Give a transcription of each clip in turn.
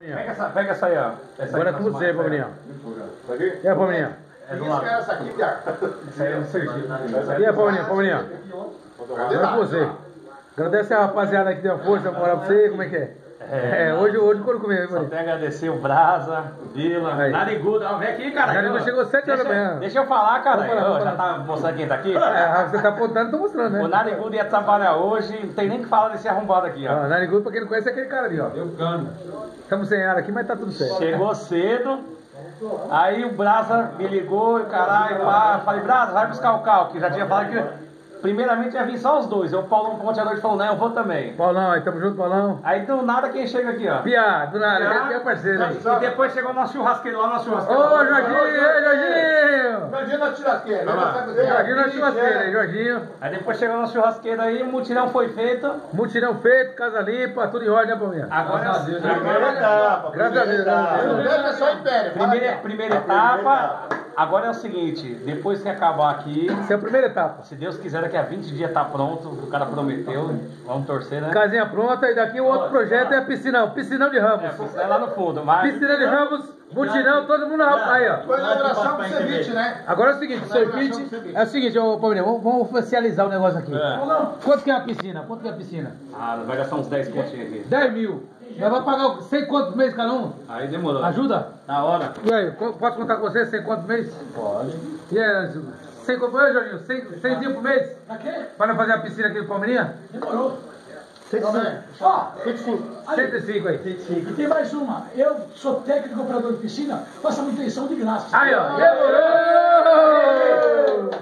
Pega essa, pega essa aí, ó. Essa Agora é com você. Isso aqui? E aí, Palmeirinha? É do lado. essa aqui? Essa aí é do Sergipe. E aí, Palmeirinha? Palmeirinha? Agora é com você. Agradece a rapaziada que deu a força, moral pra você, como é que é? É, hoje, hoje quando comer, Só mano. tem agradecer o Brasa, o Vila, Aí. Narigudo. Vem aqui, cara. Narigudo chegou sete horas da Deixa- manhã. Deixa eu falar, cara. Vamos vamos já tá mostrando quem tá aqui? É, você tá apontando, tô mostrando, O né? Narigudo ia trabalhar hoje, não tem nem o que falar desse arrombado aqui, ó. Ó, Narigudo, pra quem não conhece, é aquele cara ali, ó. Estamos sem ar aqui, mas tá tudo certo. Chegou cedo, aí o Brasa me ligou, e caralho, pá, falei, Brasa, vai buscar o carro, que já tinha falado que primeiramente ia vir só os dois. Aí o Paulo Ponteador falou, não, eu vou também. Paulão, aí tamo junto, Paulão. Aí do nada quem chega aqui, ó. Pia, do nada, quem é parceiro aí? E depois chegou o nosso churrasqueiro lá, nosso Ô, churrasqueiro. Jorginho, ei, Jorginho! Imagina na churrasqueira. Jorginho na churrasqueira aí, Jorginho. Aí depois chegou o nosso churrasqueiro aí, o mutirão foi feito. Mutirão feito, casa limpa, tudo em ordem, né, Palmeirinha? Agora é o Primeira etapa. Graças a Deus, a Deus. É primeira, aí. primeira etapa. Agora é o seguinte, depois que acabar aqui, Essa é a primeira etapa. se Deus quiser, daqui a 20 dias tá pronto. O cara prometeu. Vamos torcer, né? Casinha pronta e daqui o outro projeto é a piscinão, piscinão de Ramos. É, é lá no fundo, mas. Piscina de Ramos, mutirão, todo mundo na aí, ó. Inauguração pro ceviche, né? Agora é o seguinte, Serpite, é o seguinte, ô Palmeirinha, vamos, vamos oficializar o negócio aqui. É. Quanto que é a piscina? Quanto que é a piscina? Ah, vai gastar uns 10 pontinhos aqui. 10 mil. Nós vamos pagar o- sei quantos meses cada um? Aí demorou. Ajuda? Na hora. E aí, posso contar com você sei quantos meses? Pode. E aí, sem quantos meses, Jorginho? 100, 100 dias por mês? Pra quê? Para nós fazer a piscina aqui do Palmeirinha? Demorou. Ó, 105. Aí, 105 aí. e tem mais uma. Eu sou técnico operador de piscina, faço manutenção de graça. Aí, ó. Demorou!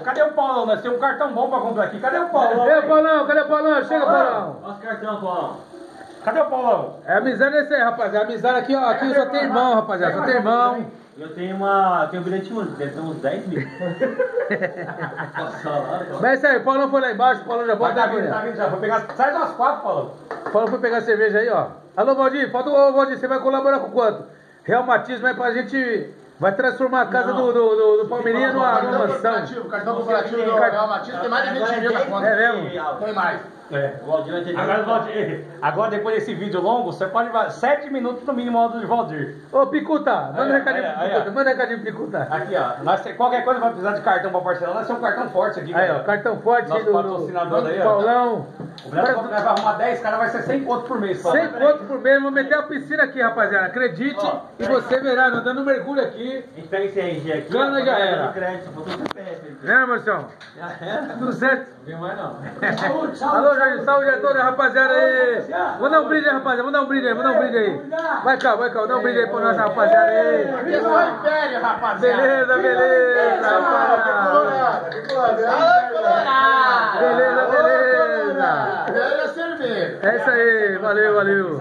Cadê o Paulão? Nós temos um cartão bom pra comprar aqui. Cadê o Paulão? Ei, Paulão, cadê o Paulão? Chega, Paulão. Nosso cartão, Paulão. Cadê o Paulão? É amizade esse aí, rapaziada. Amizade aqui, ó. Aqui só tem irmão, rapaziada. Só tem irmão. Eu tenho uma. Tenho um bilhete único, deve ter uns 10 mil. Mas é isso aí, o Paulão foi lá embaixo, o Paulão já Vai, bota tá vindo, tá vindo já. Vou pegar. Sai das quatro, Paulão. O Paulão foi pegar cerveja aí, ó. Alô, Valdir, falta o Valdir, você vai colaborar com quanto? Reumatismo é pra gente. Vai transformar a casa do, do, do, do Palmeirinha numa, numa Cartão mansão. corporativo, cartão corporativo do Real Matinho tem mais de 20 mil na conta. É mesmo? Tem mais. É. O Valdir vai ter Agora, Valdir, agora, depois desse vídeo longo, você pode. 7 minutos no mínimo de Valdir. Ô, Picuta, manda um Aí, recadinho aí, pro aí, Picuta, ó. manda um recadinho pro Picuta. Aqui, ó. Nós, qualquer coisa vai precisar de cartão pra parcelar. Nós temos um cartão forte aqui, Aí, ó, cartão forte Nosso do, do, patrocinador aí, do ó. Paulão. O Brasil vai vai arrumar 10, cara, vai ser 100 conto por mês. só. 100 conto por mês, vou meter a piscina aqui, rapaziada. Acredite Ó, e você verá, nós dando um mergulho aqui. A gente pega esse RG aqui. Gana ó, já era. crédito, CPF. Né, Marcião? Tudo certo? Não vem mais não. Saúde. Alô, Jorge, saúde a toda a rapaziada aí. Vamos dar um brinde aí, rapaziada. Vamos dar um brinde aí, vamos dar um brinde aí. Vai cá, vai cá, dá um brinde aí pra nossa rapaziada aí. Aqui é só império, rapaziada. Beleza, beleza, rapaziada. Beleza, beleza. Velha cerveja. É isso aí, valeu, valeu.